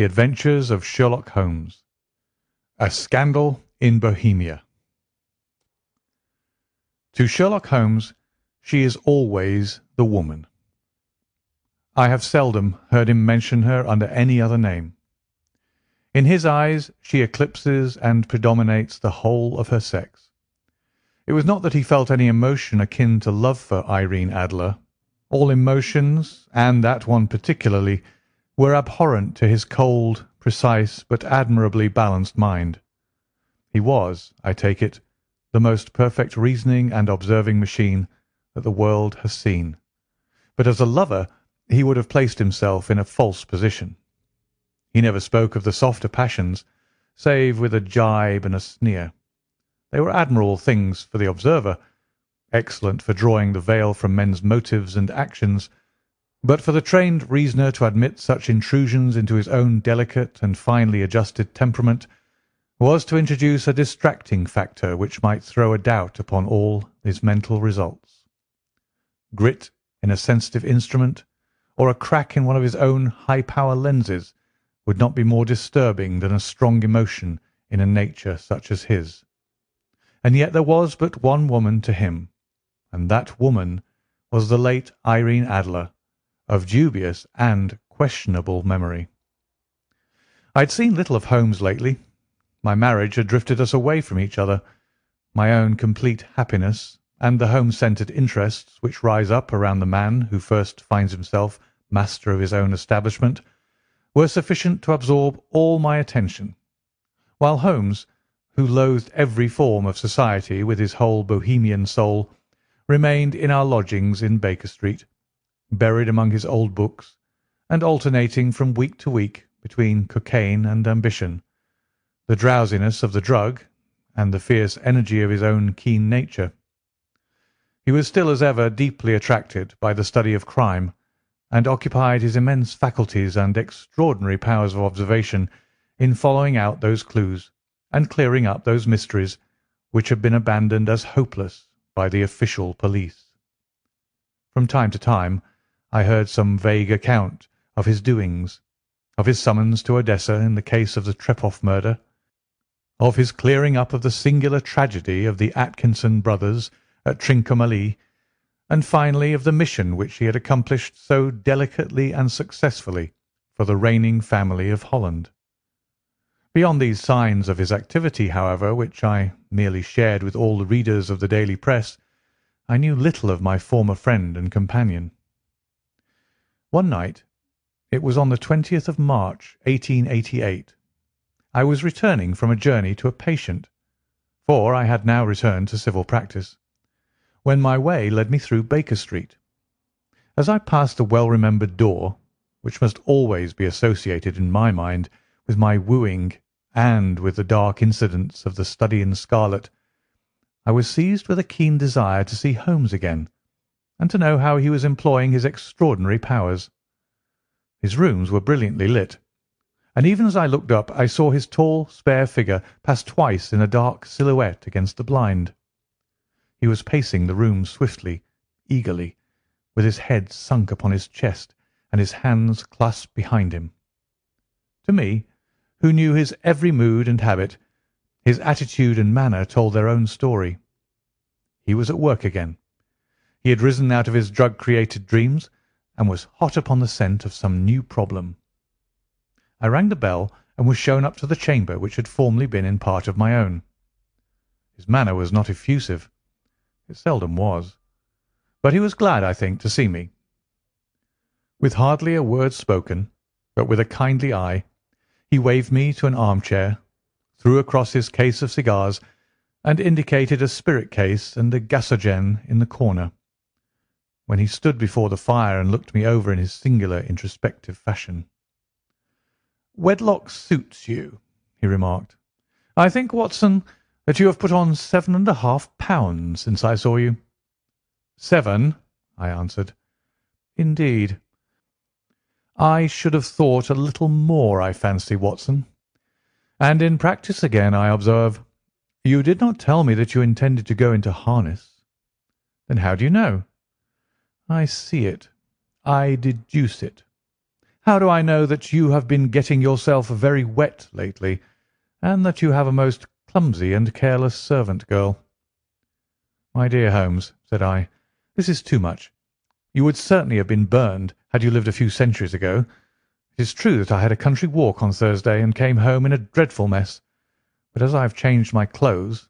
The Adventures of Sherlock Holmes A Scandal in Bohemia To Sherlock Holmes she is always the woman. I have seldom heard him mention her under any other name. In his eyes she eclipses and predominates the whole of her sex. It was not that he felt any emotion akin to love for Irene Adler. All emotions, and that one particularly, were abhorrent to his cold, precise, but admirably balanced mind. He was, I take it, the most perfect reasoning and observing machine that the world has seen. But as a lover he would have placed himself in a false position. He never spoke of the softer passions, save with a gibe and a sneer. They were admirable things for the observer, excellent for drawing the veil from men's motives and actions, but for the trained reasoner to admit such intrusions into his own delicate and finely adjusted temperament was to introduce a distracting factor which might throw a doubt upon all his mental results. Grit in a sensitive instrument, or a crack in one of his own high-power lenses, would not be more disturbing than a strong emotion in a nature such as his. And yet there was but one woman to him, and that woman was the late Irene Adler, of dubious and questionable memory. I had seen little of Holmes lately. My marriage had drifted us away from each other. My own complete happiness and the home-centred interests which rise up around the man who first finds himself master of his own establishment were sufficient to absorb all my attention, while Holmes, who loathed every form of society with his whole Bohemian soul, remained in our lodgings in Baker Street, buried among his old books, and alternating from week to week between cocaine and ambition, the drowsiness of the drug and the fierce energy of his own keen nature. He was still as ever deeply attracted by the study of crime, and occupied his immense faculties and extraordinary powers of observation in following out those clues and clearing up those mysteries which had been abandoned as hopeless by the official police. From time to time I heard some vague account of his doings, of his summons to Odessa in the case of the Trepoff murder, of his clearing up of the singular tragedy of the Atkinson brothers at Trincomalee, and finally of the mission which he had accomplished so delicately and successfully for the reigning family of Holland. Beyond these signs of his activity, however, which I merely shared with all the readers of the daily press, I knew little of my former friend and companion. One night, it was on the 20th of March, 1888, I was returning from a journey to a patient, for I had now returned to civil practice when my way led me through Baker Street. As I passed the well-remembered door, which must always be associated in my mind with my wooing and with the dark incidents of the study in scarlet, I was seized with a keen desire to see Holmes again, and to know how he was employing his extraordinary powers. His rooms were brilliantly lit, and even as I looked up I saw his tall, spare figure pass twice in a dark silhouette against the blind. He was pacing the room swiftly, eagerly, with his head sunk upon his chest and his hands clasped behind him. To me, who knew his every mood and habit, his attitude and manner told their own story. He was at work again. He had risen out of his drug-created dreams and was hot upon the scent of some new problem. I rang the bell and was shown up to the chamber which had formerly been in part of my own. His manner was not effusive. It seldom was. But he was glad, I think, to see me. With hardly a word spoken, but with a kindly eye, he waved me to an armchair, threw across his case of cigars, and indicated a spirit case and a gasogen in the corner. When he stood before the fire and looked me over in his singular introspective fashion. "Wedlock suits you," he remarked. "I think, Watson, that you have put on seven and a half pounds since I saw you." "Seven," I answered. "Indeed. I should have thought a little more, I fancy, Watson. And in practice again, I observe. You did not tell me that you intended to go into harness. Then how do you know?" "I see it. I deduce it. How do I know that you have been getting yourself very wet lately, and that you have a most clumsy and careless servant girl?" "My dear Holmes," said I, "this is too much. You would certainly have been burned had you lived a few centuries ago. It is true that I had a country walk on Thursday and came home in a dreadful mess, but as I have changed my clothes,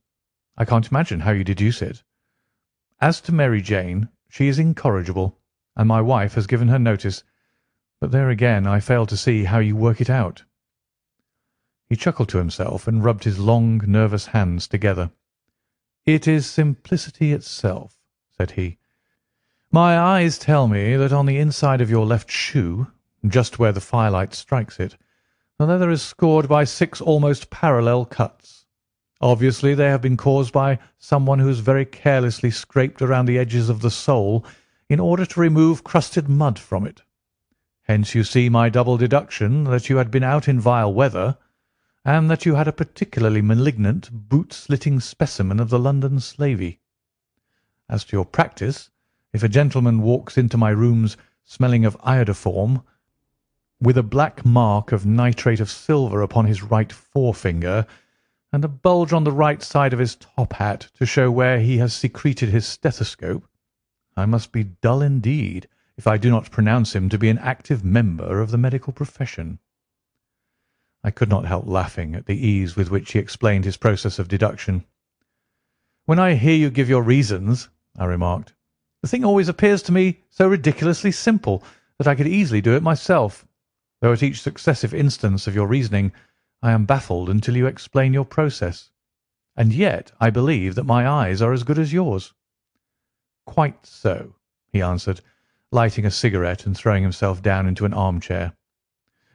I can't imagine how you deduce it. As to Mary Jane, she is incorrigible, and my wife has given her notice, but there again I fail to see how you work it out." He chuckled to himself and rubbed his long, nervous hands together. "It is simplicity itself," said he. My eyes tell me that on the inside of your left shoe, just where the firelight strikes it, the leather is scored by six almost parallel cuts. Obviously they have been caused by someone who has very carelessly scraped around the edges of the sole in order to remove crusted mud from it. Hence you see my double deduction that you had been out in vile weather, and that you had a particularly malignant boot-slitting specimen of the London slavey. As to your practice, if a gentleman walks into my rooms smelling of iodoform, with a black mark of nitrate of silver upon his right forefinger, and a bulge on the right side of his top hat to show where he has secreted his stethoscope, I must be dull indeed if I do not pronounce him to be an active member of the medical profession." I could not help laughing at the ease with which he explained his process of deduction. "When I hear you give your reasons," I remarked, the thing always appears to me so ridiculously simple that I could easily do it myself, though at each successive instance of your reasoning I am baffled until you explain your process. And yet I believe that my eyes are as good as yours." "Quite so," he answered, lighting a cigarette and throwing himself down into an armchair.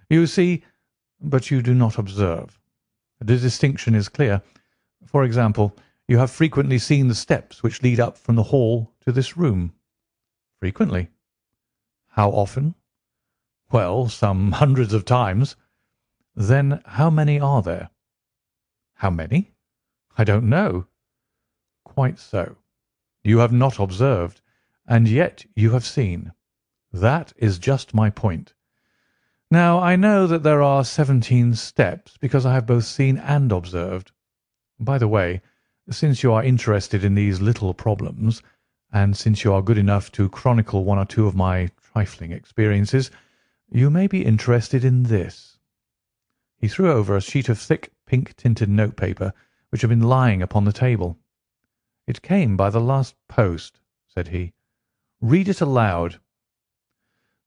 "You see, but you do not observe. The distinction is clear. For example. You have frequently seen the steps which lead up from the hall to this room?" "Frequently." "How often?" "Well, some hundreds of times." "Then how many are there?" "How many? I don't know." "Quite so. You have not observed, and yet you have seen. That is just my point. Now I know that there are seventeen steps because I have both seen and observed. By the way since you are interested in these little problems, and since you are good enough to chronicle one or two of my trifling experiences, you may be interested in this." He threw over a sheet of thick pink-tinted notepaper which had been lying upon the table. "It came by the last post," said he. "Read it aloud."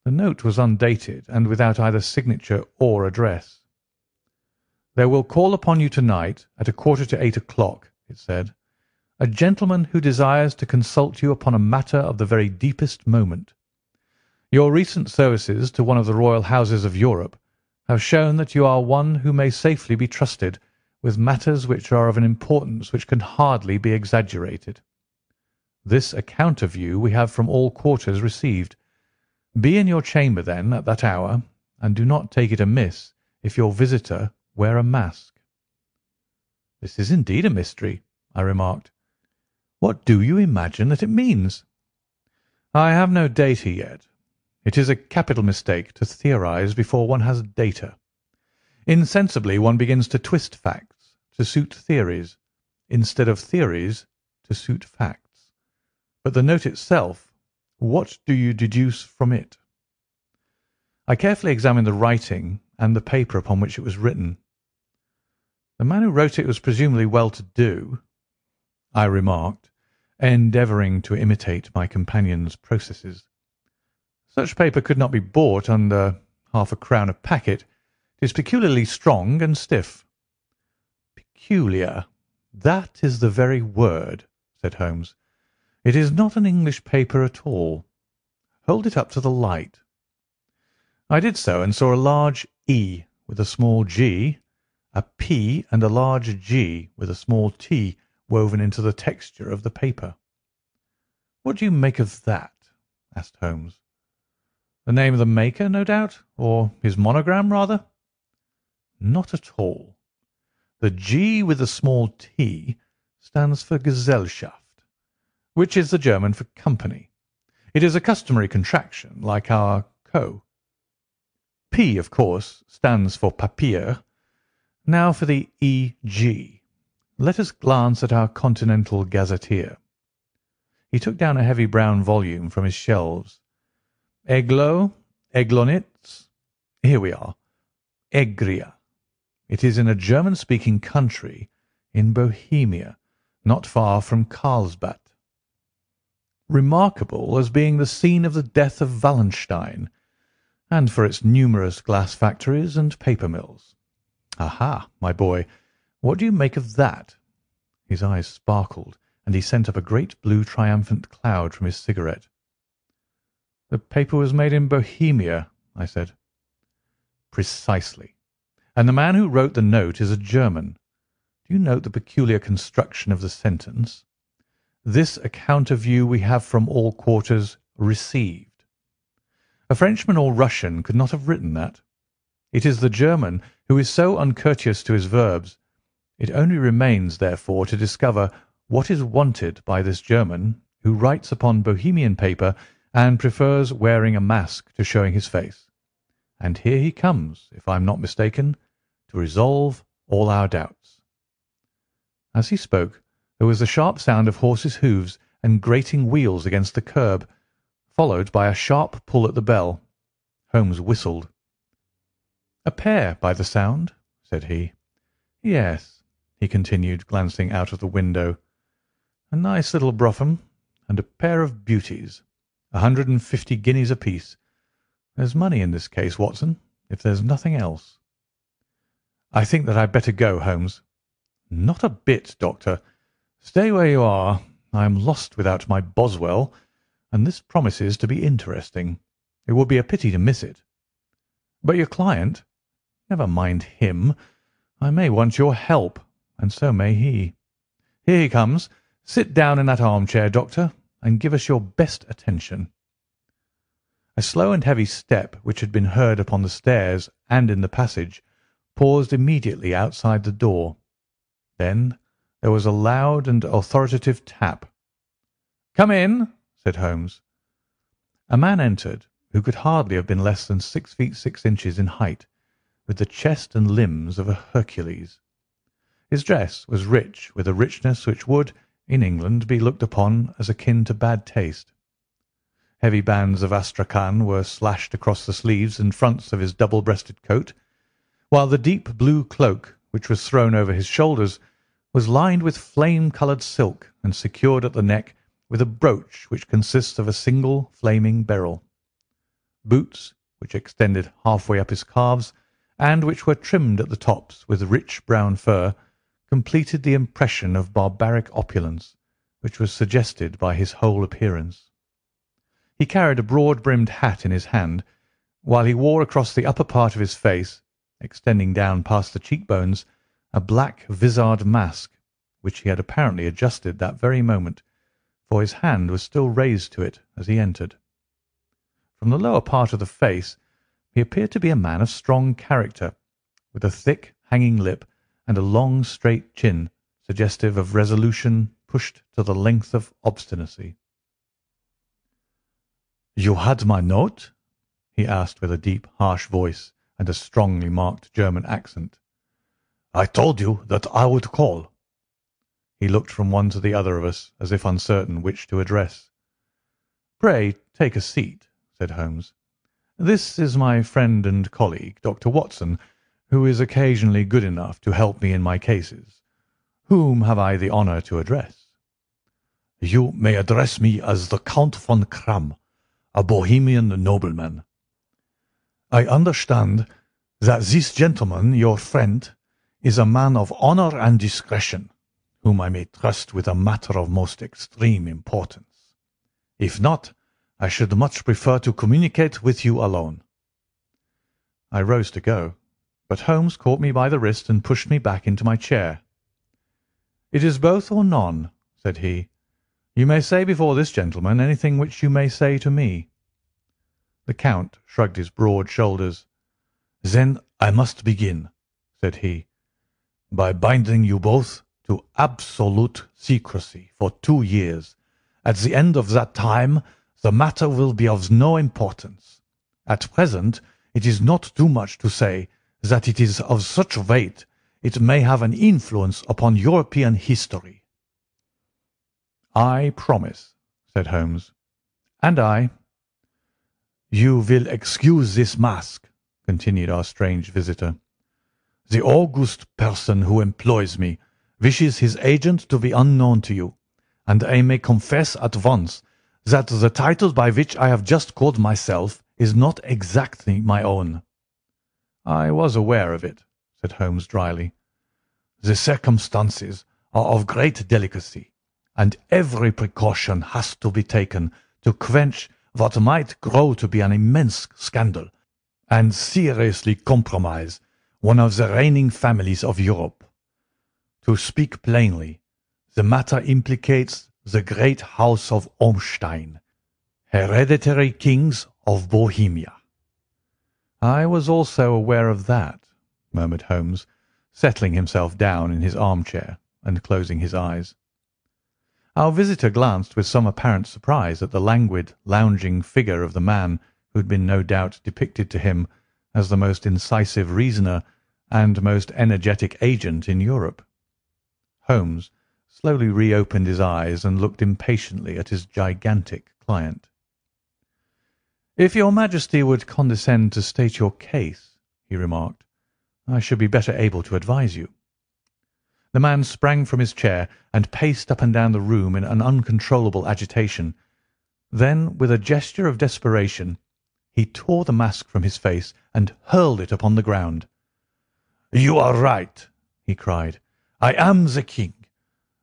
The note was undated, and without either signature or address. "There will call upon you to-night at a quarter to eight o'clock it said, "a gentleman who desires to consult you upon a matter of the very deepest moment. Your recent services to one of the royal houses of Europe have shown that you are one who may safely be trusted with matters which are of an importance which can hardly be exaggerated. This account of you we have from all quarters received. Be in your chamber, then, at that hour, and do not take it amiss if your visitor wear a mask. "This is indeed a mystery," I remarked. "What do you imagine that it means?" "I have no data yet. It is a capital mistake to theorise before one has data. Insensibly one begins to twist facts to suit theories, instead of theories to suit facts. But the note itself, what do you deduce from it?" I carefully examined the writing and the paper upon which it was written. "The man who wrote it was presumably well to do," I remarked, endeavouring to imitate my companion's processes. "Such paper could not be bought under half a crown a packet. It is peculiarly strong and stiff." "Peculiar! That is the very word," said Holmes. "It is not an English paper at all. Hold it up to the light." I did so, and saw a large E with a small g a P and a large G with a small t woven into the texture of the paper. "What do you make of that?" asked Holmes. "The name of the maker, no doubt, or his monogram, rather?" "Not at all. The G with the small t stands for Gesellschaft, which is the German for company. It is a customary contraction, like our Co. P, of course, stands for papier. Now for the E.G. Let us glance at our Continental Gazetteer." He took down a heavy brown volume from his shelves. "Eglo, Eglonitz. Here we are. Egria. It is in a German-speaking country in Bohemia, not far from Carlsbad. Remarkable as being the scene of the death of Wallenstein, and for its numerous glass factories and paper mills. Aha, my boy, what do you make of that?" His eyes sparkled, and he sent up a great blue triumphant cloud from his cigarette. "The paper was made in Bohemia," I said. "Precisely. And the man who wrote the note is a German. Do you note the peculiar construction of the sentence? This account of you we have from all quarters received. A Frenchman or Russian could not have written that. It is the German who is so uncourteous to his verbs. It only remains, therefore, to discover what is wanted by this German who writes upon Bohemian paper and prefers wearing a mask to showing his face. And here he comes, if I am not mistaken, to resolve all our doubts. As he spoke there was the sharp sound of horses' hoofs and grating wheels against the curb, followed by a sharp pull at the bell. Holmes whistled. "A pair, by the sound," said he. "Yes," he continued, glancing out of the window. "A nice little brougham, and a pair of beauties. A hundred and fifty guineas apiece. There's money in this case, Watson, if there's nothing else." "I think that I had better go, Holmes. "Not a bit, Doctor. Stay where you are. I am lost without my Boswell, and this promises to be interesting. It would be a pity to miss it. But your client? Never mind him. I may want your help, and so may he. Here he comes. Sit down in that armchair, Doctor, and give us your best attention." A slow and heavy step which had been heard upon the stairs and in the passage paused immediately outside the door. Then there was a loud and authoritative tap. "Come in," said Holmes. A man entered who could hardly have been less than six feet six inches in height, with the chest and limbs of a Hercules. His dress was rich with a richness which would, in England, be looked upon as akin to bad taste. Heavy bands of astrakhan were slashed across the sleeves and fronts of his double-breasted coat, while the deep blue cloak which was thrown over his shoulders was lined with flame-coloured silk and secured at the neck with a brooch which consists of a single flaming beryl. Boots, which extended half-way up his calves, and which were trimmed at the tops with rich brown fur, completed the impression of barbaric opulence which was suggested by his whole appearance. He carried a broad-brimmed hat in his hand, while he wore across the upper part of his face, extending down past the cheek-bones, a black vizard mask, which he had apparently adjusted that very moment, for his hand was still raised to it as he entered. From the lower part of the face he appeared to be a man of strong character, with a thick, hanging lip and a long, straight chin, suggestive of resolution pushed to the length of obstinacy. "You had my note?" he asked with a deep, harsh voice and a strongly marked German accent. I told you that I would call." He looked from one to the other of us as if uncertain which to address. "Pray take a seat," said Holmes. "This is my friend and colleague, Dr. Watson, who is occasionally good enough to help me in my cases. Whom have I the honour to address?" "You may address me as the Count von Kramm, a Bohemian nobleman." "I understand that this gentleman, your friend is a man of honour and discretion, whom I may trust with a matter of most extreme importance. If not, I should much prefer to communicate with you alone." I rose to go, but Holmes caught me by the wrist and pushed me back into my chair. "It is both or none," said he. "You may say before this gentleman anything which you may say to me." The Count shrugged his broad shoulders. "Then I must begin," said he by binding you both to absolute secrecy for two years. At the end of that time the matter will be of no importance. At present it is not too much to say that it is of such weight it may have an influence upon European history." "I promise," said Holmes. "And I." "You will excuse this mask," continued our strange visitor. "The august person who employs me wishes his agent to be unknown to you, and I may confess at once that the title by which I have just called myself is not exactly my own." "I was aware of it," said Holmes dryly. "The circumstances are of great delicacy, and every precaution has to be taken to quench what might grow to be an immense scandal, and seriously compromise one of the reigning families of Europe. To speak plainly, the matter implicates the great house of Ormstein, hereditary kings of Bohemia." "I was also aware of that," murmured Holmes, settling himself down in his arm-chair and closing his eyes. Our visitor glanced with some apparent surprise at the languid, lounging figure of the man who had been no doubt depicted to him as the most incisive reasoner and most energetic agent in Europe. Holmes slowly reopened his eyes and looked impatiently at his gigantic client. "If your Majesty would condescend to state your case," he remarked, "I should be better able to advise you." The man sprang from his chair and paced up and down the room in an uncontrollable agitation. Then, with a gesture of desperation, he tore the mask from his face and hurled it upon the ground. "You are right," he cried. "I am the king.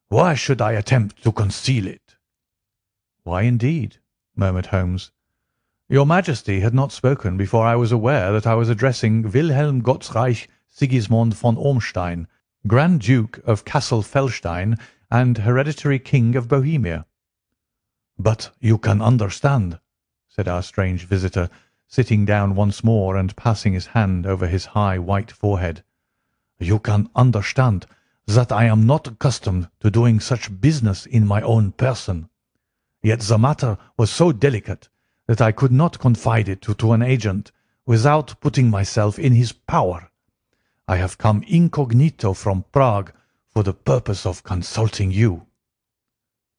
Why should I attempt to conceal it?" "Why, indeed?" murmured Holmes. "Your Majesty had not spoken before I was aware that I was addressing Wilhelm Gottsreich Sigismund von Ormstein, Grand Duke of Cassel Felstein and hereditary King of Bohemia." "But you can understand," said our strange visitor, sitting down once more and passing his hand over his high white forehead, "you can understand that I am not accustomed to doing such business in my own person. Yet the matter was so delicate that I could not confide it to to an agent without putting myself in his power. I have come incognito from Prague for the purpose of consulting you."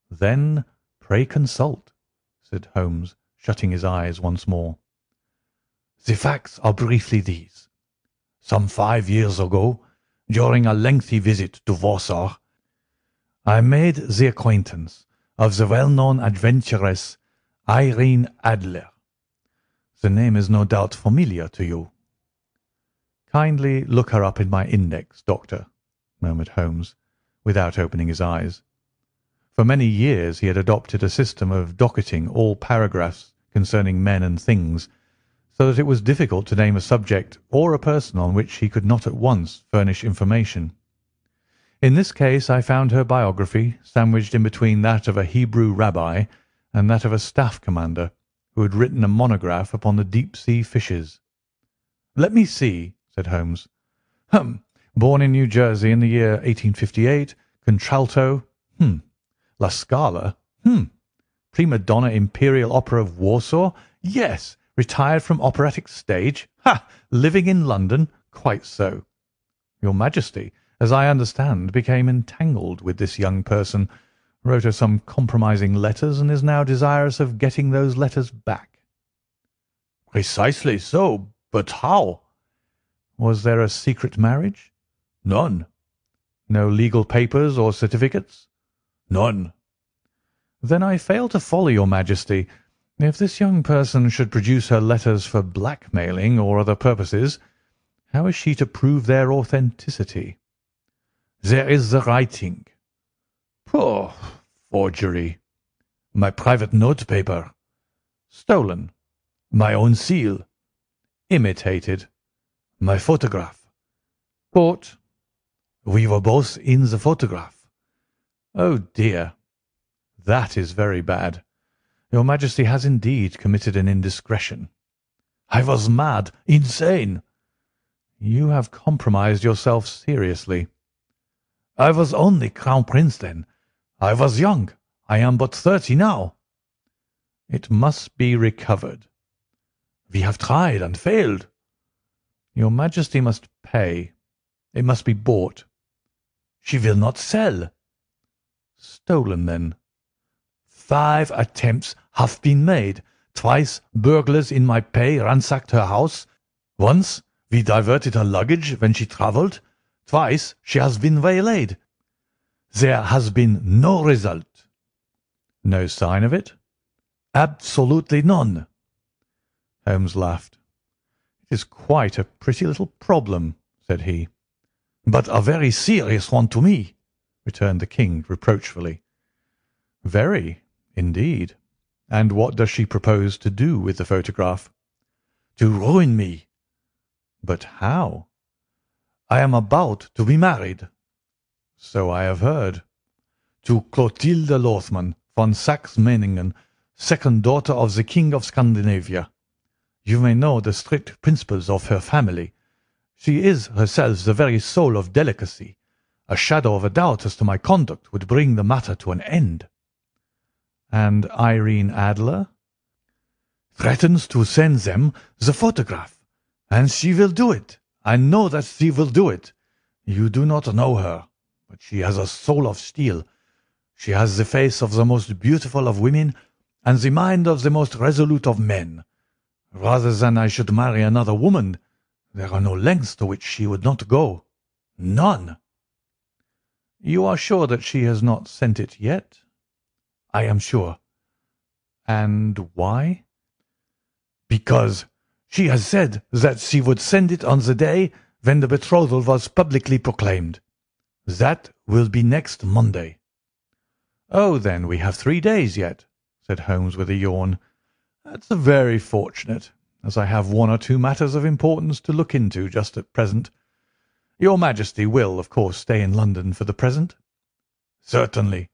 "Then pray consult," said Holmes, shutting his eyes once more. "The facts are briefly these. Some five years ago during a lengthy visit to Warsaw, I made the acquaintance of the well-known adventuress Irene Adler. The name is no doubt familiar to you." "Kindly look her up in my index, Doctor," murmured Holmes, without opening his eyes. For many years he had adopted a system of docketing all paragraphs concerning men and things so that it was difficult to name a subject or a person on which he could not at once furnish information. In this case I found her biography sandwiched in between that of a Hebrew rabbi and that of a staff commander who had written a monograph upon the deep-sea fishes. "Let me see," said Holmes. "Hum! Born in New Jersey in the year 1858. Contralto. Hum! La Scala. Hum! Prima donna Imperial Opera of Warsaw. Yes! Retired from operatic stage? Ha! Living in London? Quite so. Your Majesty, as I understand, became entangled with this young person, wrote her some compromising letters, and is now desirous of getting those letters back." "Precisely so. But how?" "Was there a secret marriage?" "None." "No legal papers or certificates?" "None." "Then I fail to follow your Majesty. If this young person should produce her letters for blackmailing or other purposes, how is she to prove their authenticity?" "There is the writing." "Pooh! Forgery." "My private note paper." "Stolen." "My own seal." "Imitated." "My photograph." "Bought." "We were both in the photograph." "Oh, dear! That is very bad. Your Majesty has indeed committed an indiscretion." "I was mad, insane." "You have compromised yourself seriously." "I was only Crown Prince then. I was young. I am but thirty now." "It must be recovered." "We have tried and failed." Your Majesty must pay. It must be bought." "She will not sell." "Stolen, then?" "Five attempts have been made. Twice burglars in my pay ransacked her house. Once we diverted her luggage when she travelled. Twice she has been waylaid. There has been no result." "No sign of it?" "Absolutely none." Holmes laughed. "It is quite a pretty little problem," said he. "But a very serious one to me," returned the King reproachfully. "Very, indeed. And what does she propose to do with the photograph?" "To ruin me." "But how?" "I am about to be married." "So I have heard." "To Clotilde Lothman, von Saxe Meiningen, second daughter of the King of Scandinavia. You may know the strict principles of her family. She is herself the very soul of delicacy. A shadow of a doubt as to my conduct would bring the matter to an end. And Irene Adler?" "Threatens to send them the photograph. And she will do it. I know that she will do it. You do not know her, but she has a soul of steel. She has the face of the most beautiful of women and the mind of the most resolute of men. Rather than I should marry another woman, there are no lengths to which she would not go. None." "You are sure that she has not sent it yet?" "I am sure." "And why?" "Because she has said that she would send it on the day when the betrothal was publicly proclaimed. That will be next Monday." "Oh, then we have three days yet," said Holmes with a yawn. "That's very fortunate, as I have one or two matters of importance to look into just at present. Your Majesty will, of course, stay in London for the present?" "Certainly.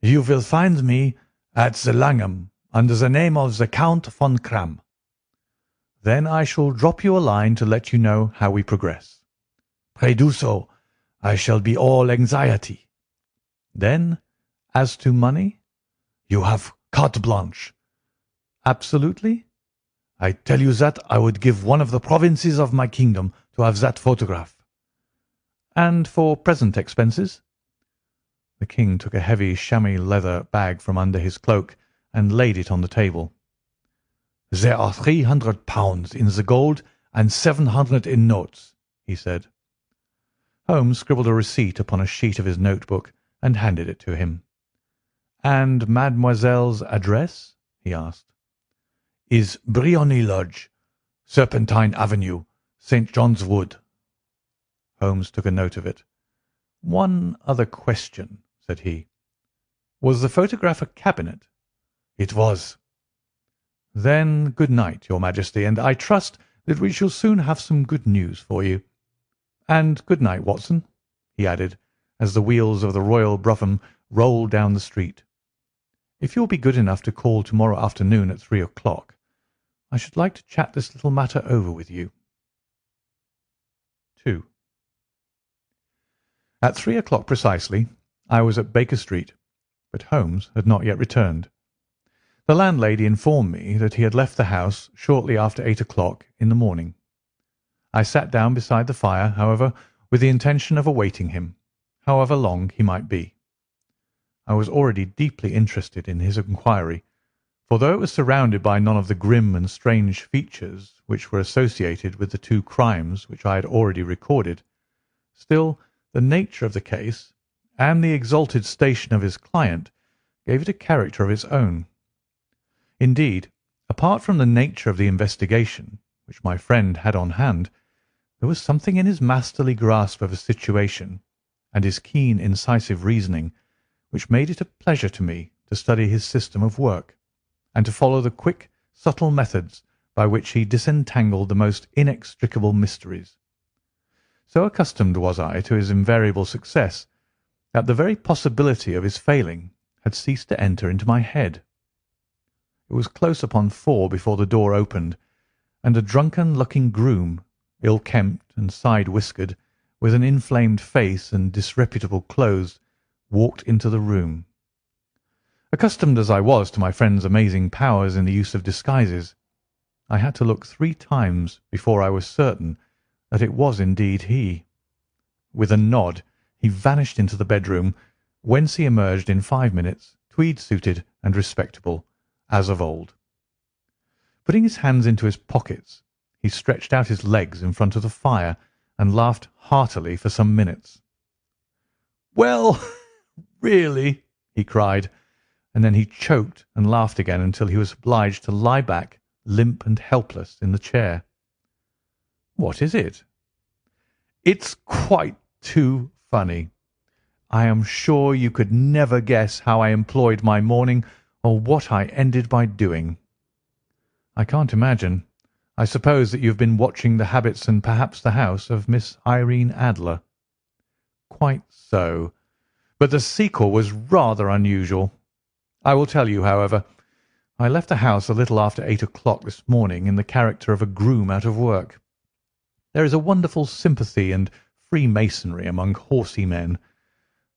You will find me at the Langham under the name of the Count von Kramm." "Then I shall drop you a line to let you know how we progress." "Pray do so. I shall be all anxiety." "Then, as to money?" "You have carte blanche." "Absolutely?" "I tell you that I would give one of the provinces of my kingdom to have that photograph." "And for present expenses?" The King took a heavy chamois leather bag from under his cloak and laid it on the table. "There are three hundred pounds in the gold and seven hundred in notes," he said. Holmes scribbled a receipt upon a sheet of his notebook and handed it to him. "And mademoiselle's address?" he asked. "Is Briony Lodge, Serpentine Avenue, St. John's Wood." Holmes took a note of it. "One other question," said he. "Was the photograph a cabinet?" "It was." "Then good night, your Majesty, and I trust that we shall soon have some good news for you. And good night, Watson," he added, as the wheels of the Royal brougham rolled down the street. "If you will be good enough to call to morrow afternoon at three o'clock, I should like to chat this little matter over with you." II At three o'clock precisely I was at Baker Street, but Holmes had not yet returned. The landlady informed me that he had left the house shortly after eight o'clock in the morning. I sat down beside the fire, however, with the intention of awaiting him, however long he might be. I was already deeply interested in his inquiry, for though it was surrounded by none of the grim and strange features which were associated with the two crimes which I had already recorded, still the nature of the case and the exalted station of his client gave it a character of its own. Indeed, apart from the nature of the investigation which my friend had on hand, there was something in his masterly grasp of a situation and his keen, incisive reasoning which made it a pleasure to me to study his system of work, and to follow the quick, subtle methods by which he disentangled the most inextricable mysteries. So accustomed was I to his invariable success that the very possibility of his failing had ceased to enter into my head. It was close upon four before the door opened, and a drunken-looking groom ill-kempt and side-whiskered, with an inflamed face and disreputable clothes, walked into the room. Accustomed as I was to my friend's amazing powers in the use of disguises, I had to look three times before I was certain that it was indeed he. With a nod he vanished into the bedroom, whence he emerged in five minutes, tweed-suited and respectable, as of old. Putting his hands into his pockets, he stretched out his legs in front of the fire and laughed heartily for some minutes. "Well, really!" he cried, and then he choked and laughed again until he was obliged to lie back, limp and helpless, in the chair. "What is it?" "It's quite too funny. I am sure you could never guess how I employed my morning or what I ended by doing." "I can't imagine. I suppose that you have been watching the habits and perhaps the house of Miss Irene Adler." "Quite so. But the sequel was rather unusual. I will tell you, however. I left the house a little after eight o'clock this morning in the character of a groom out of work. There is a wonderful sympathy and freemasonry among horsey men.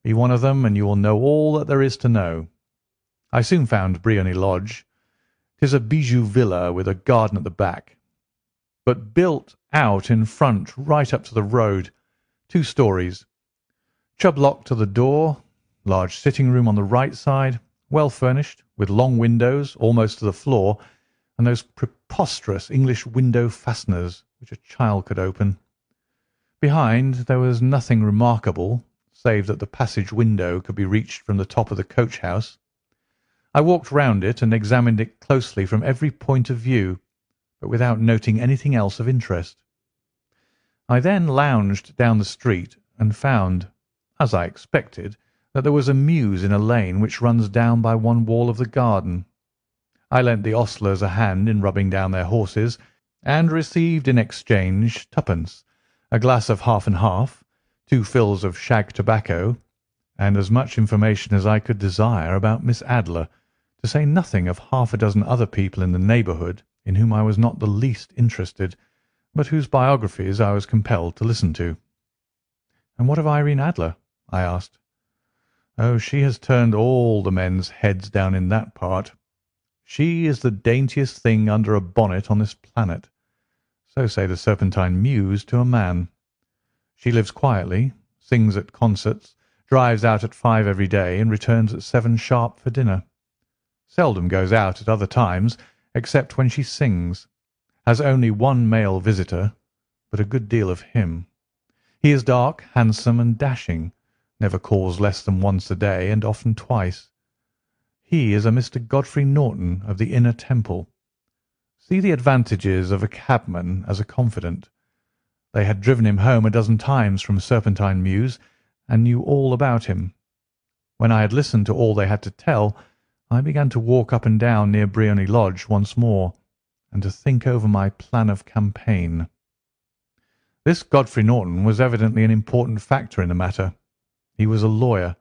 Be one of them, and you will know all that there is to know. I soon found Briony Lodge. It is a bijou villa with a garden at the back, but built out in front right up to the road, two stories. Chubb lock to the door, large sitting room on the right side, well furnished, with long windows almost to the floor, and those preposterous English window fasteners which a child could open. Behind there was nothing remarkable save that the passage window could be reached from the top of the coach house. I walked round it and examined it closely from every point of view, but without noting anything else of interest. I then lounged down the street and found, as I expected, that there was a mews in a lane which runs down by one wall of the garden. I lent the ostlers a hand in rubbing down their horses, and received in exchange twopence, a glass of half and half, two fills of shag tobacco, and as much information as I could desire about Miss Adler, to say nothing of half a dozen other people in the neighbourhood in whom I was not the least interested, but whose biographies I was compelled to listen to. "And what of Irene Adler?" I asked. "Oh, she has turned all the men's heads down in that part. She is the daintiest thing under a bonnet on this planet. So say the Serpentine Mews to a man. She lives quietly, sings at concerts, drives out at five every day, and returns at seven sharp for dinner. Seldom goes out at other times, except when she sings. Has only one male visitor, but a good deal of him. He is dark, handsome, and dashing, never calls less than once a day, and often twice. He is a Mr. Godfrey Norton of the Inner Temple. See the advantages of a cabman as a confidant. They had driven him home a dozen times from Serpentine Mews, and knew all about him. When I had listened to all they had to tell, I began to walk up and down near Briony Lodge once more, and to think over my plan of campaign. This Godfrey Norton was evidently an important factor in the matter. He was a lawyer.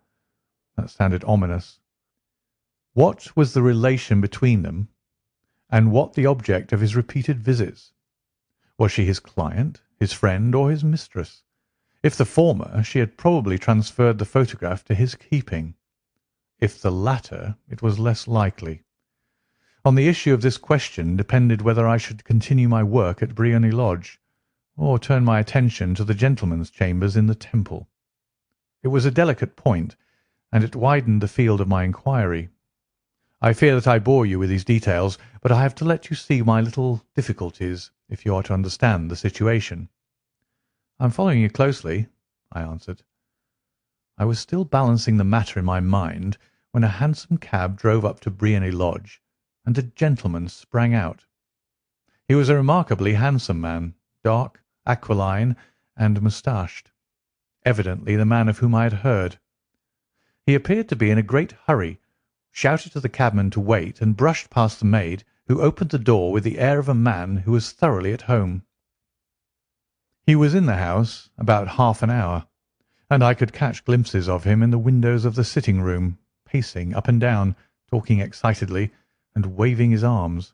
That sounded ominous. What was the relation between them, and what the object of his repeated visits? Was she his client? his friend, or his mistress. If the former, she had probably transferred the photograph to his keeping. If the latter, it was less likely. On the issue of this question depended whether I should continue my work at Briony Lodge, or turn my attention to the gentlemen's chambers in the Temple. It was a delicate point, and it widened the field of my inquiry. I fear that I bore you with these details, but I have to let you see my little difficulties if you are to understand the situation." "I am following you closely," I answered. I was still balancing the matter in my mind when a hansom cab drove up to Briony Lodge, and a gentleman sprang out. He was a remarkably handsome man, dark, aquiline, and moustached, evidently the man of whom I had heard. He appeared to be in a great hurry, shouted to the cabman to wait, and brushed past the maid, who opened the door with the air of a man who was thoroughly at home. He was in the house about half an hour, and I could catch glimpses of him in the windows of the sitting room, pacing up and down, talking excitedly, and waving his arms.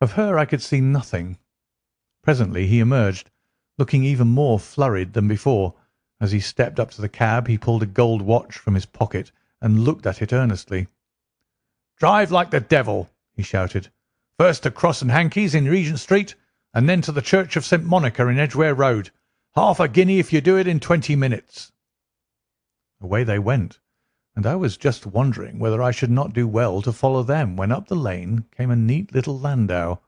Of her I could see nothing. Presently he emerged, looking even more flurried than before. As he stepped up to the cab he pulled a gold watch from his pocket and looked at it earnestly. "Drive like the devil!" he shouted. "First to Cross and Hankey's in Regent Street, and then to the Church of St. Monica in Edgware Road. Half a guinea if you do it in twenty minutes." Away they went, and I was just wondering whether I should not do well to follow them when up the lane came a neat little landau.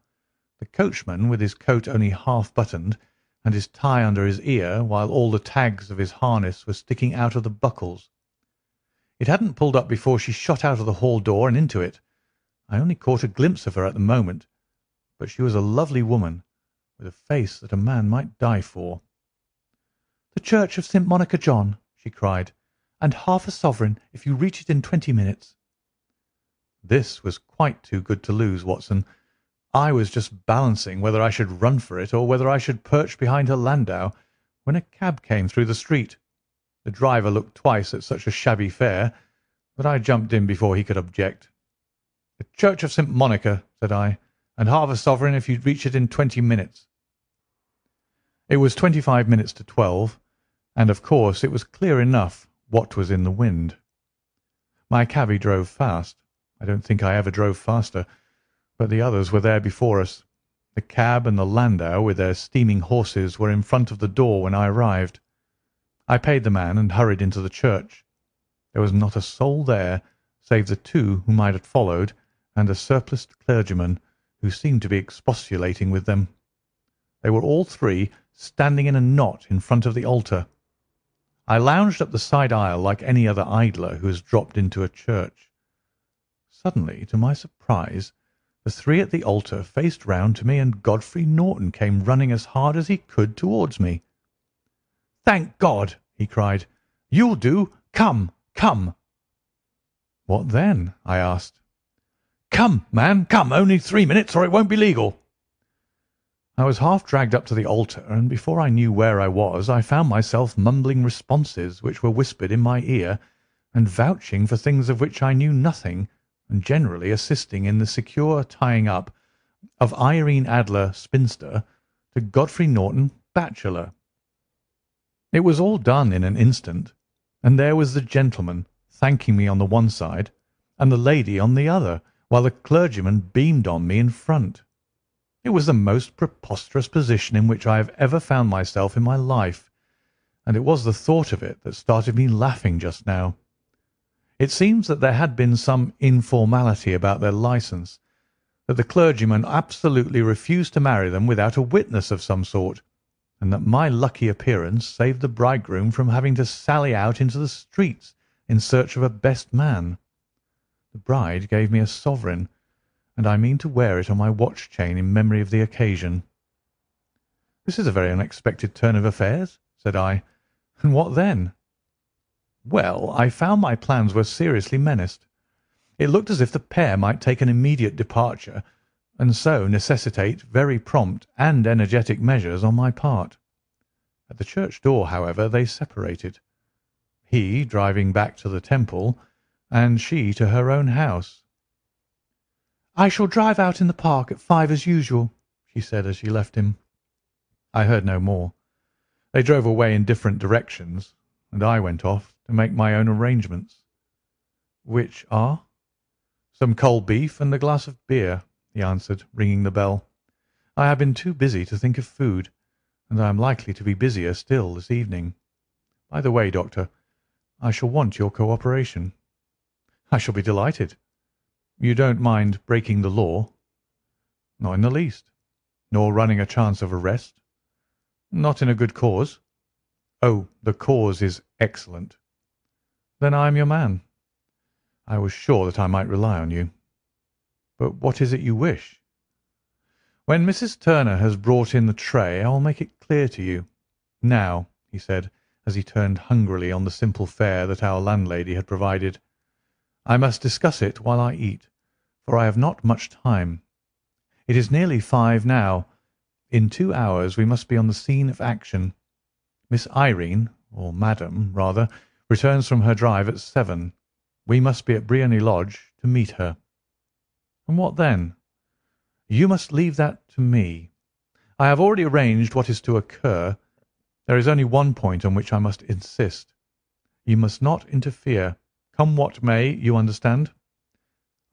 The coachman, with his coat only half buttoned, and his tie under his ear, while all the tags of his harness were sticking out of the buckles. It hadn't pulled up before she shot out of the hall door and into it. I only caught a glimpse of her at the moment, but she was a lovely woman, with a face that a man might die for. "The Church of St. Monica John," she cried, "and half a sovereign if you reach it in twenty minutes." This was quite too good to lose, Watson. I was just balancing whether I should run for it or whether I should perch behind her landau, when a cab came through the street. The driver looked twice at such a shabby fare, but I jumped in before he could object. "The Church of St. Monica," said I, "and half a sovereign if you'd reach it in twenty minutes." It was twenty-five minutes to twelve, and of course it was clear enough what was in the wind. My cabby drove fast. I don't think I ever drove faster, but the others were there before us. The cab and the landau with their steaming horses were in front of the door when I arrived. I paid the man and hurried into the church. There was not a soul there save the two whom I had followed and a surpliced clergyman who seemed to be expostulating with them. They were all three standing in a knot in front of the altar. I lounged up the side aisle like any other idler who has dropped into a church. Suddenly, to my surprise, the three at the altar faced round to me and Godfrey Norton came running as hard as he could towards me. "Thank God!" he cried. "You'll do. Come, come!" "What then?" I asked. "Come, man, come! Only three minutes, or it won't be legal." I was half dragged up to the altar, and before I knew where I was I found myself mumbling responses which were whispered in my ear, and vouching for things of which I knew nothing, and generally assisting in the secure tying up of Irene Adler, spinster, to Godfrey Norton, bachelor. It was all done in an instant, and there was the gentleman thanking me on the one side, and the lady on the other, while the clergyman beamed on me in front. It was the most preposterous position in which I have ever found myself in my life, and it was the thought of it that started me laughing just now. It seems that there had been some informality about their licence, that the clergyman absolutely refused to marry them without a witness of some sort, and that my lucky appearance saved the bridegroom from having to sally out into the streets in search of a best man. The bride gave me a sovereign, and I mean to wear it on my watch chain in memory of the occasion." "This is a very unexpected turn of affairs," said I. "And what then?" "Well, I found my plans were seriously menaced. It looked as if the pair might take an immediate departure, and so necessitate very prompt and energetic measures on my part. At the church door, however, they separated, he driving back to the Temple, and she to her own house. "I shall drive out in the park at five as usual," she said as she left him. I heard no more. They drove away in different directions, and I went off to make my own arrangements. "Which are?" "Some cold beef and a glass of beer," he answered, ringing the bell. "I have been too busy to think of food, and I am likely to be busier still this evening. By the way, Doctor, I shall want your co operation." "I shall be delighted. You don't mind breaking the law?" "Not in the least." "Nor running a chance of arrest?" "Not in a good cause." "Oh, the cause is excellent." "Then I am your man. I was sure that I might rely on you. But what is it you wish?" "When Mrs. Turner has brought in the tray I will make it clear to you. Now," he said, as he turned hungrily on the simple fare that our landlady had provided, "I must discuss it while I eat for I have not much time. It is nearly five now. In two hours we must be on the scene of action. Miss Irene, or Madam, rather, returns from her drive at seven. We must be at Briony Lodge to meet her." "And what then?" "You must leave that to me. I have already arranged what is to occur. There is only one point on which I must insist. You must not interfere. Come what may, you understand?"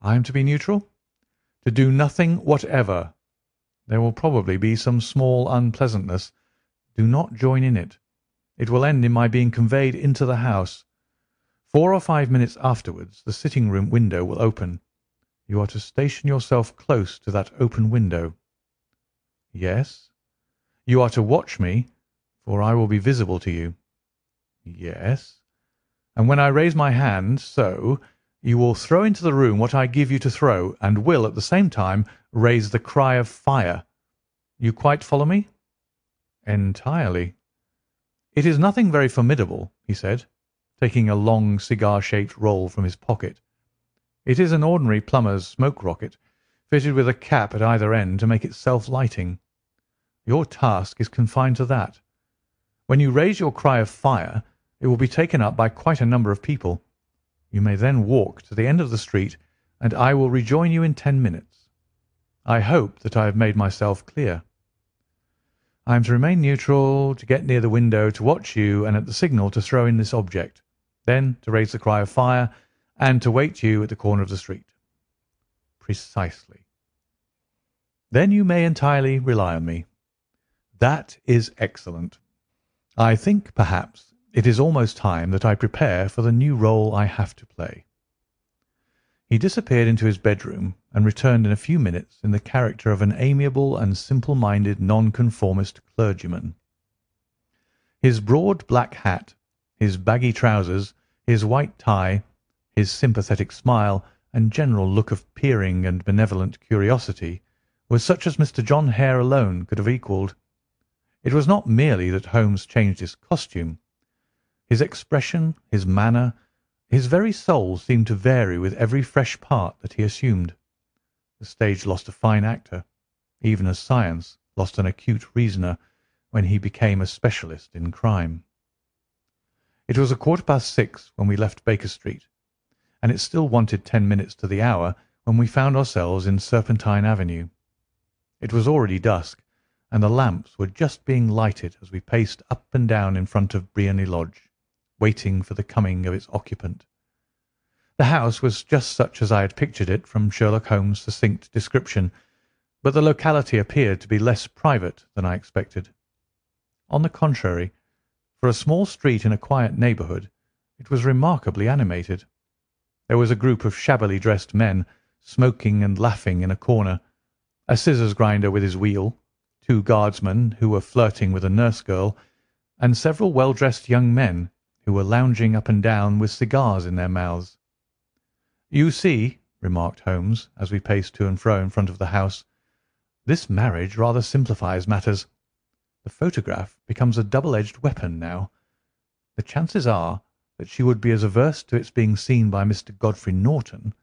I am to be neutral?" "To do nothing whatever." There will probably be some small unpleasantness. Do not join in it. It will end in my being conveyed into the house. Four or five minutes afterwards the sitting-room window will open. You are to station yourself close to that open window. Yes. You are to watch me, for I will be visible to you. Yes. And when I raise my hand, so, you will throw into the room what I give you to throw, and will, at the same time, raise the cry of fire. You quite follow me?" "Entirely." "It is nothing very formidable," he said, taking a long cigar-shaped roll from his pocket. "It is an ordinary plumber's smoke rocket, fitted with a cap at either end to make it self-lighting. Your task is confined to that. When you raise your cry of fire it will be taken up by quite a number of people. You may then walk to the end of the street, and I will rejoin you in ten minutes. I hope that I have made myself clear. I am to remain neutral, to get near the window, to watch you, and at the signal to throw in this object, then to raise the cry of fire, and to wait you at the corner of the street." "Precisely." "Then you may entirely rely on me." "That is excellent. I think, perhaps, it is almost time that I prepare for the new role I have to play." He disappeared into his bedroom and returned in a few minutes in the character of an amiable and simple-minded Nonconformist clergyman. His broad black hat, his baggy trousers, his white tie, his sympathetic smile, and general look of peering and benevolent curiosity were such as Mr. John Hare alone could have equalled. It was not merely that Holmes changed his costume. His expression, his manner, his very soul seemed to vary with every fresh part that he assumed. The stage lost a fine actor, even as science lost an acute reasoner when he became a specialist in crime. It was a quarter past six when we left Baker Street, and it still wanted ten minutes to the hour when we found ourselves in Serpentine Avenue. It was already dusk, and the lamps were just being lighted as we paced up and down in front of Briony Lodge, waiting for the coming of its occupant. The house was just such as I had pictured it from Sherlock Holmes' succinct description, but the locality appeared to be less private than I expected. On the contrary, for a small street in a quiet neighbourhood, it was remarkably animated. There was a group of shabbily dressed men smoking and laughing in a corner, a scissors grinder with his wheel, two guardsmen who were flirting with a nurse girl, and several well-dressed young men who were lounging up and down with cigars in their mouths. "You see," remarked Holmes, as we paced to and fro in front of the house, "this marriage rather simplifies matters. The photograph becomes a double-edged weapon now. The chances are that she would be as averse to its being seen by Mr. Godfrey Norton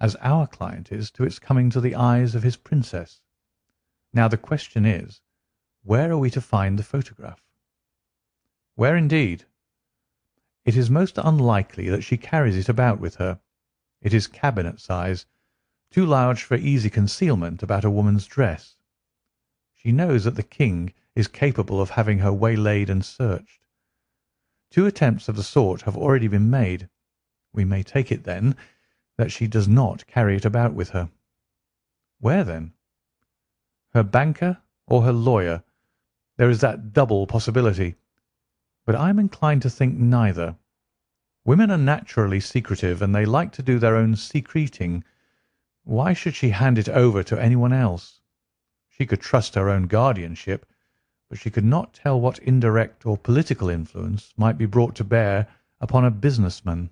as our client is to its coming to the eyes of his princess. Now the question is, where are we to find the photograph?" "Where, indeed?" "It is most unlikely that she carries it about with her. It is cabinet size, too large for easy concealment about a woman's dress. She knows that the King is capable of having her waylaid and searched. Two attempts of the sort have already been made. We may take it, then, that she does not carry it about with her. Where, then? Her banker or her lawyer. There is that double possibility. But I am inclined to think neither. Women are naturally secretive, and they like to do their own secreting. Why should she hand it over to anyone else? She could trust her own guardianship, but she could not tell what indirect or political influence might be brought to bear upon a business man.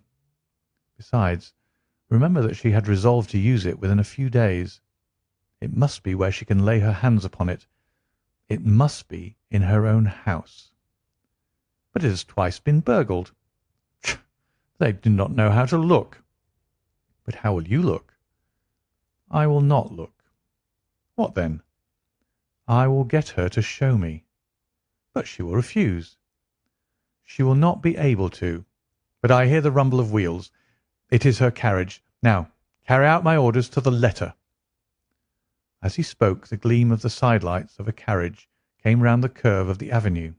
Besides, remember that she had resolved to use it within a few days. It must be where she can lay her hands upon it. It must be in her own house. But it has twice been burgled. They do not know how to look." "But how will you look?" "I will not look." "What then?" "I will get her to show me." "But she will refuse." "She will not be able to. But I hear the rumble of wheels. It is her carriage. Now carry out my orders to the letter." As he spoke the gleam of the side lights of a carriage came round the curve of the avenue.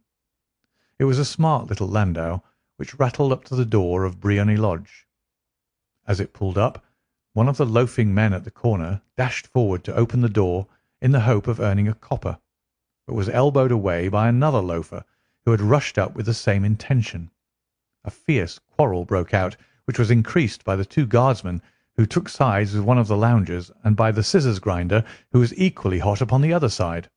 It was a smart little landau which rattled up to the door of Briony Lodge. As it pulled up, one of the loafing men at the corner dashed forward to open the door in the hope of earning a copper, but was elbowed away by another loafer who had rushed up with the same intention. A fierce quarrel broke out, which was increased by the two guardsmen who took sides with one of the loungers and by the scissors grinder who was equally hot upon the other side.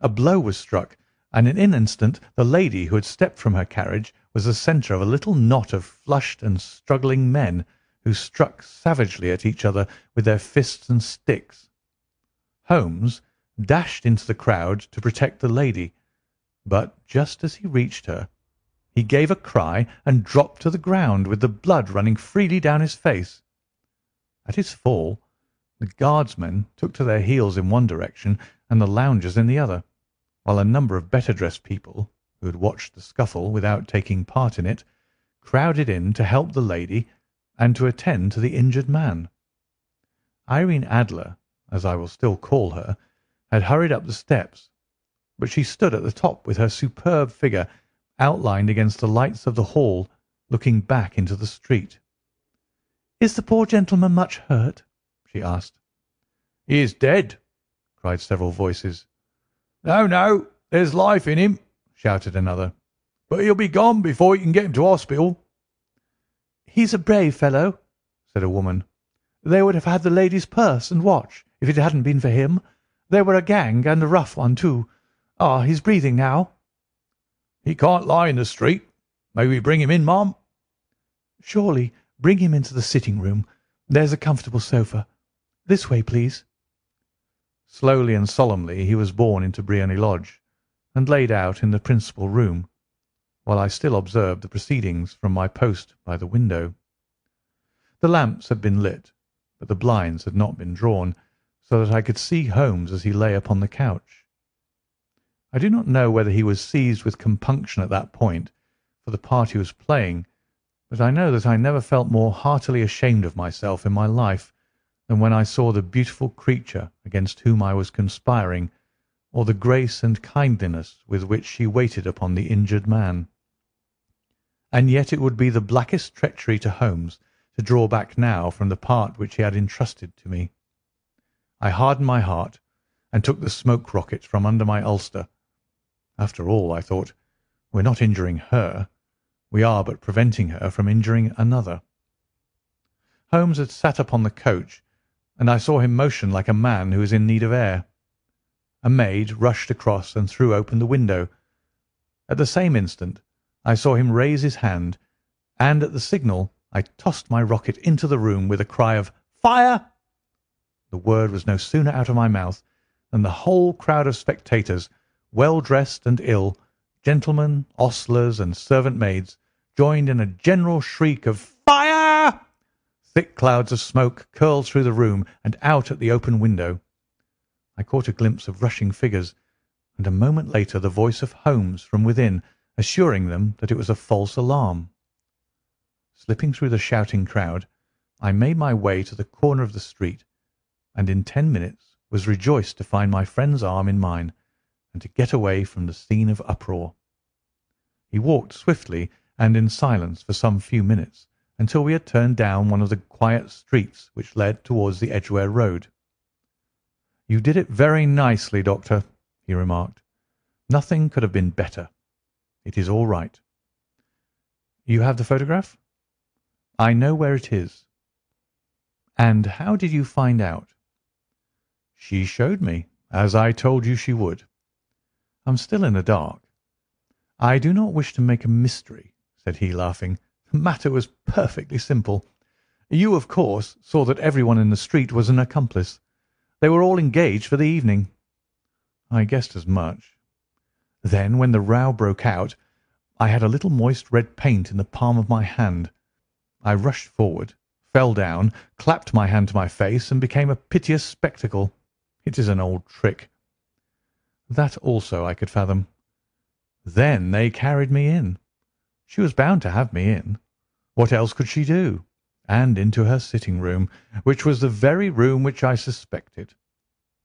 A blow was struck, and in an instant the lady who had stepped from her carriage was the centre of a little knot of flushed and struggling men who struck savagely at each other with their fists and sticks. Holmes dashed into the crowd to protect the lady, but just as he reached her he gave a cry and dropped to the ground with the blood running freely down his face. At his fall the guardsmen took to their heels in one direction and the loungers in the other, while a number of better dressed people, who had watched the scuffle without taking part in it, crowded in to help the lady and to attend to the injured man. Irene Adler, as I will still call her, had hurried up the steps, but she stood at the top with her superb figure outlined against the lights of the hall, looking back into the street. "Is the poor gentleman much hurt?" she asked. "He is dead!" cried several voices. "No, no, there's life in him," shouted another, "but he'll be gone before you can get him to hospital. "He's a brave fellow," said a woman. "They would have had the lady's purse and watch if it hadn't been for him. They were a gang, and a rough one, too. Ah, he's breathing now." "He can't lie in the street. May we bring him in, ma'am?" "Surely. Bring him into the sitting-room. There's a comfortable sofa. This way, please." Slowly and solemnly he was borne into Briony Lodge, and laid out in the principal room while I still observed the proceedings from my post by the window. The lamps had been lit, but the blinds had not been drawn, so that I could see Holmes as he lay upon the couch. I do not know whether he was seized with compunction at that point for the part he was playing, but I know that I never felt more heartily ashamed of myself in my life than when I saw the beautiful creature against whom I was conspiring, or the grace and kindliness with which she waited upon the injured man and yet it would be the blackest treachery to Holmes to draw back now from the part which he had entrusted to me. I hardened my heart and took the smoke rocket from under my ulster. After all, I thought, we're not injuring her. We are but preventing her from injuring another. Holmes had sat upon the coach, and I saw him motion like a man who is in need of air. A maid rushed across and threw open the window. At the same instant I saw him raise his hand, and at the signal I tossed my rocket into the room with a cry of "Fire!" The word was no sooner out of my mouth than the whole crowd of spectators, well dressed and ill, gentlemen, ostlers, and servant maids, joined in a general shriek of! Thick clouds of smoke curled through the room and out at the open window. I caught a glimpse of rushing figures, and a moment later the voice of Holmes from within assuring them that it was a false alarm. Slipping through the shouting crowd, I made my way to the corner of the street, and in ten minutes was rejoiced to find my friend's arm in mine and to get away from the scene of uproar. He walked swiftly and in silence for some few minutes until we had turned down one of the quiet streets which led towards the Edgware Road. "You did it very nicely, Doctor," he remarked. "Nothing could have been better. It is all right. You have the photograph? I know where it is. And how did you find out? She showed me, as I told you she would. I'm still in the dark. I do not wish to make a mystery, said he, laughing. Matter was perfectly simple. You, of course, saw that everyone in the street was an accomplice. They were all engaged for the evening. I guessed as much. Then, when the row broke out, I had a little moist red paint in the palm of my hand. I rushed forward, fell down, clapped my hand to my face, and became a piteous spectacle. It is an old trick. That also I could fathom. Then they carried me in. She was bound to have me in. What else could she do? And into her sitting room, which was the very room which I suspected.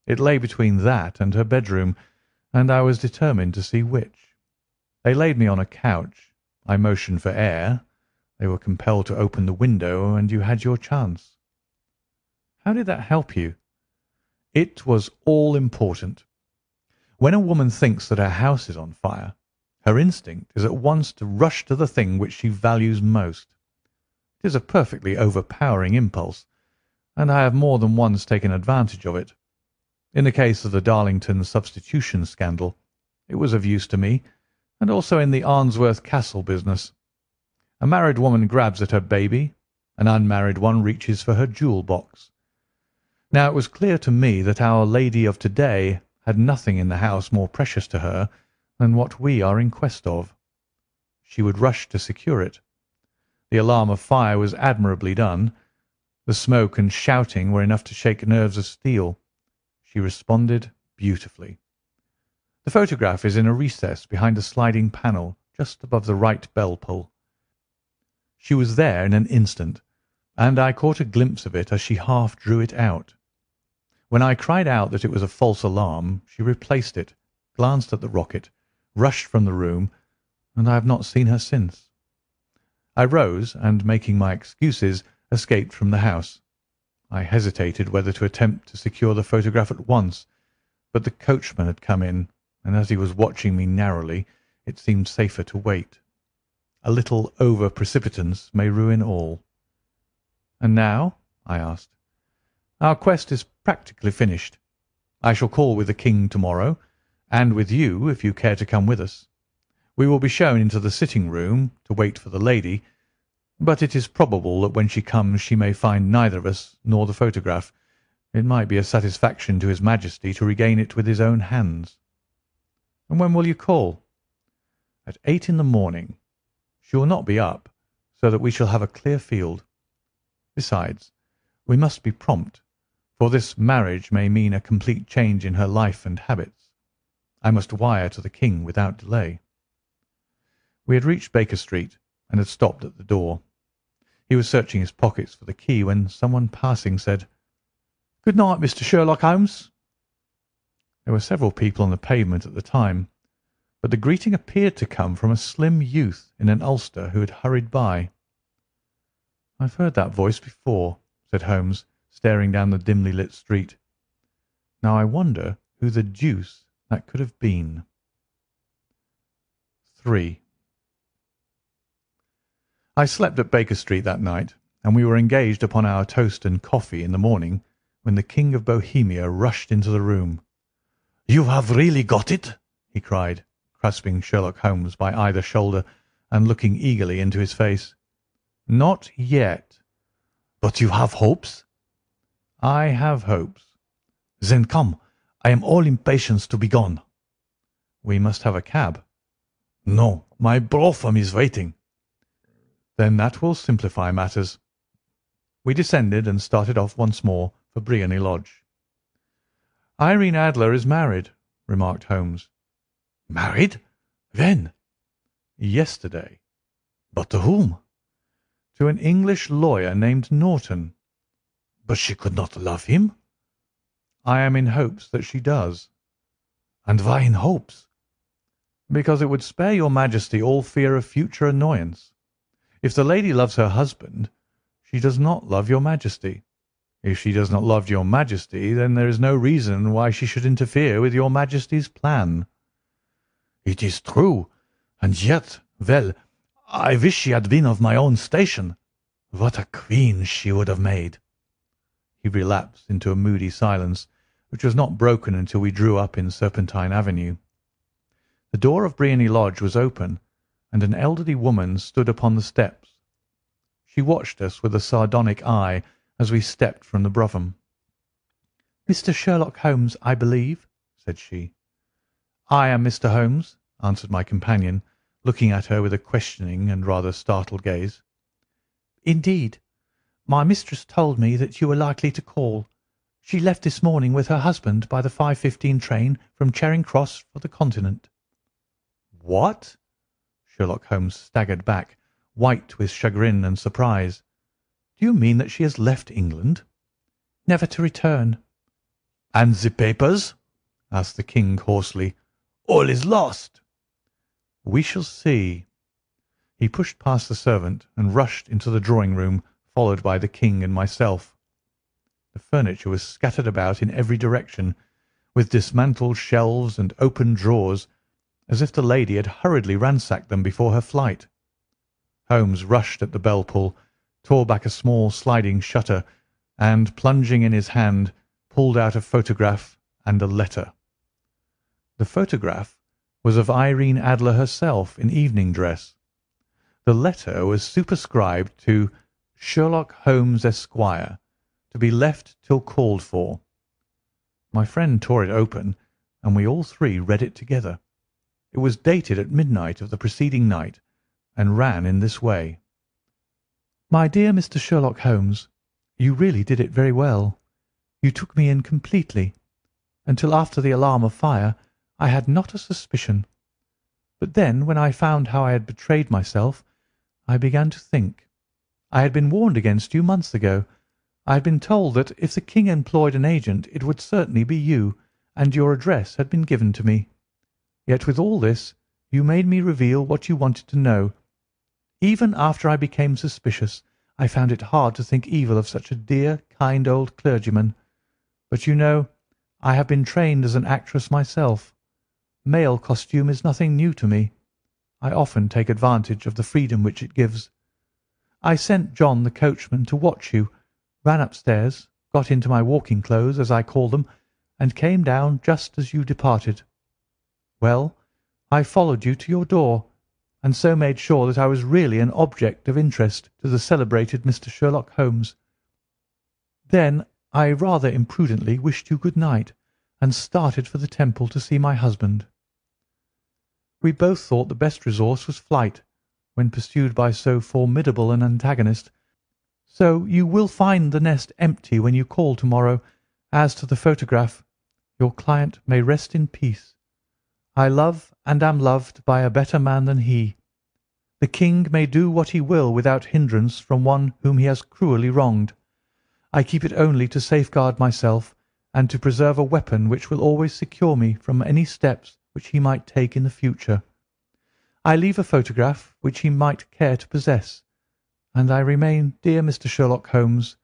It lay between that and her bedroom, and I was determined to see which. They laid me on a couch. I motioned for air. They were compelled to open the window, and you had your chance. How did that help you? It was all important. When a woman thinks that her house is on fire, her instinct is at once to rush to the thing which she values most. It is a perfectly overpowering impulse, and I have more than once taken advantage of it. In the case of the Darlington substitution scandal, it was of use to me, and also in the Arnsworth Castle business. A married woman grabs at her baby, an unmarried one reaches for her jewel box. Now it was clear to me that our lady of to-day had nothing in the house more precious to her than what we are in quest of. She would rush to secure it. The alarm of fire was admirably done. The smoke and shouting were enough to shake nerves of steel. She responded beautifully. The photograph is in a recess behind a sliding panel just above the right bell pull. She was there in an instant, and I caught a glimpse of it as she half drew it out. When I cried out that it was a false alarm, she replaced it, glanced at the rocket, rushed from the room, and I have not seen her since. I rose, and making my excuses, escaped from the house. I hesitated whether to attempt to secure the photograph at once, but the coachman had come in, and as he was watching me narrowly, it seemed safer to wait. A little over precipitance may ruin all. "And now?" I asked. Our quest is practically finished. I shall call with the King to morrow, and with you if you care to come with us. We will be shown into the sitting room to wait for the lady, but it is probable that when she comes she may find neither of us nor the photograph. It might be a satisfaction to his Majesty to regain it with his own hands." "And when will you call?" "At eight in the morning. She will not be up, so that we shall have a clear field. Besides, we must be prompt for this marriage may mean a complete change in her life and habits. I must wire to the King without delay." We had reached Baker Street, and had stopped at the door. He was searching his pockets for the key when someone passing said, "Good night, Mr. Sherlock Holmes." There were several people on the pavement at the time, but the greeting appeared to come from a slim youth in an ulster who had hurried by. "I've heard that voice before," said Holmes staring down the dimly lit street. Now I wonder who the deuce that could have been. 3. I slept at Baker Street that night, and we were engaged upon our toast and coffee in the morning when the King of Bohemia rushed into the room. "You have really got it?" he cried, grasping Sherlock Holmes by either shoulder and looking eagerly into his face. "Not yet." "But you have hopes?" "I have hopes." "Then come. I am all impatience to be gone." "We must have a cab." "No, my brougham is waiting." "Then that will simplify matters." We descended and started off once more for Briony Lodge. "Irene Adler is married," remarked Holmes. "Married? When?" "Yesterday." "But to whom?" "To an English lawyer named Norton. "But she could not love him?" "I am in hopes that she does." "And why in hopes?" "Because it would spare your Majesty all fear of future annoyance. If the lady loves her husband, she does not love your Majesty. If she does not love your Majesty, then there is no reason why she should interfere with your Majesty's plan." "It is true, and yet, well, I wish she had been of my own station. What a queen she would have made! He relapsed into a moody silence, which was not broken until we drew up in Serpentine Avenue. The door of Briony Lodge was open, and an elderly woman stood upon the steps. She watched us with a sardonic eye as we stepped from the brougham. "Mr. Sherlock Holmes, I believe," said she. "I am Mr. Holmes," answered my companion, looking at her with a questioning and rather startled gaze. "Indeed! My mistress told me that you were likely to call. She left this morning with her husband by the 5.15 train from Charing Cross for the Continent." "What!" Sherlock Holmes staggered back, white with chagrin and surprise. "Do you mean that she has left England?" "Never to return." "And the papers?" asked the King hoarsely. "All is lost." "We shall see." He pushed past the servant and rushed into the drawing room followed by the King and myself. The furniture was scattered about in every direction, with dismantled shelves and open drawers, as if the lady had hurriedly ransacked them before her flight. Holmes rushed at the bell pull, tore back a small sliding shutter, and, plunging in his hand, pulled out a photograph and a letter. The photograph was of Irene Adler herself in evening dress. The letter was superscribed to Sherlock Holmes, Esquire, to be left till called for. My friend tore it open, and we all three read it together. It was dated at midnight of the preceding night, and ran in this way: "My dear Mr. Sherlock Holmes, You really did it very well. You took me in completely. Until after the alarm of fire I had not a suspicion. But then, when I found how I had betrayed myself, I began to think. I had been warned against you months ago. I had been told that if the King employed an agent it would certainly be you, and your address had been given to me. Yet with all this you made me reveal what you wanted to know. Even after I became suspicious I found it hard to think evil of such a dear, kind old clergyman. But you know I have been trained as an actress myself. Male costume is nothing new to me. I often take advantage of the freedom which it gives. I sent John the coachman to watch you, ran upstairs, got into my walking clothes, as I call them, and came down just as you departed. Well, I followed you to your door, and so made sure that I was really an object of interest to the celebrated Mr. Sherlock Holmes. Then I rather imprudently wished you good night, and started for the Temple to see my husband. We both thought the best resource was flight, when pursued by so formidable an antagonist, so you will find the nest empty when you call to morrow. As to the photograph, your client may rest in peace. I love and am loved by a better man than he. The King may do what he will without hindrance from one whom he has cruelly wronged. I keep it only to safeguard myself, and to preserve a weapon which will always secure me from any steps which he might take in the future. I leave a photograph which he might care to possess, and I remain, dear Mr. Sherlock Holmes,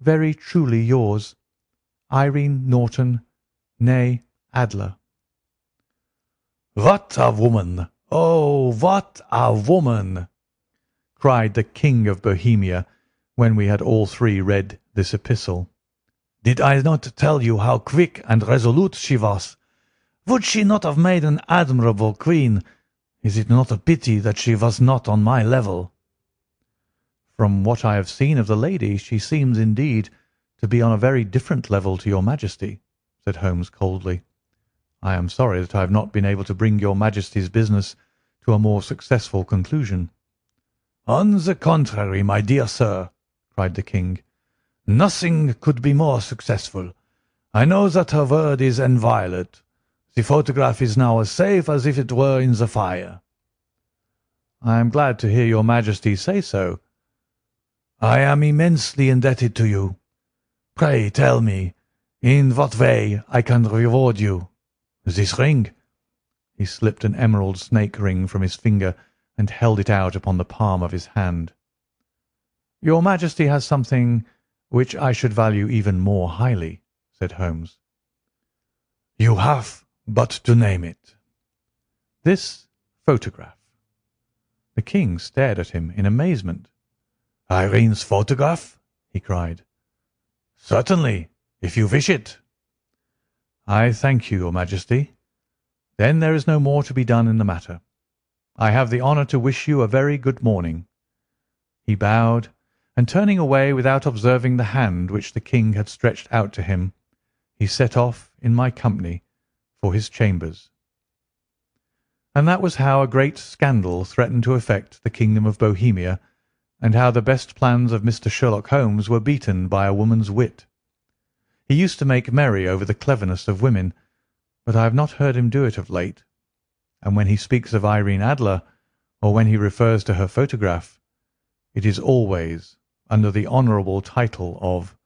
very truly yours, Irene Norton, née Adler. "What a woman! Oh, what a woman!" cried the King of Bohemia, when we had all three read this epistle. "Did I not tell you how quick and resolute she was? Would she not have made an admirable queen? Is it not a pity that she was not on my level?" "From what I have seen of the lady she seems, indeed, to be on a very different level to your Majesty," said Holmes coldly. I am sorry that I have not been able to bring your Majesty's business to a more successful conclusion." "On the contrary, my dear sir," cried the King, "nothing could be more successful. I know that her word is inviolate. The photograph is now as safe as if it were in the fire." "I am glad to hear your Majesty say so." "I am immensely indebted to you. Pray tell me in what way I can reward you. This ring?" He slipped an emerald snake ring from his finger and held it out upon the palm of his hand. "Your Majesty has something which I should value even more highly," said Holmes. "You have but to name it." "This photograph." The King stared at him in amazement. "Irene's photograph?" he cried. "Certainly, if you wish it. "I thank you, your Majesty. Then there is no more to be done in the matter. I have the honour to wish you a very good morning." He bowed, and turning away without observing the hand which the King had stretched out to him, he set off in my company for his chambers. And that was how a great scandal threatened to affect the kingdom of Bohemia, and how the best plans of Mr. Sherlock Holmes were beaten by a woman's wit. He used to make merry over the cleverness of women, but I have not heard him do it of late, and when he speaks of Irene Adler, or when he refers to her photograph, it is always under the honourable title of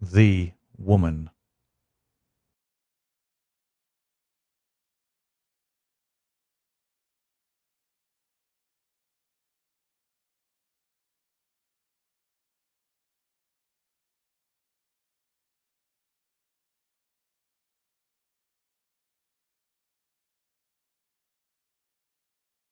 the woman.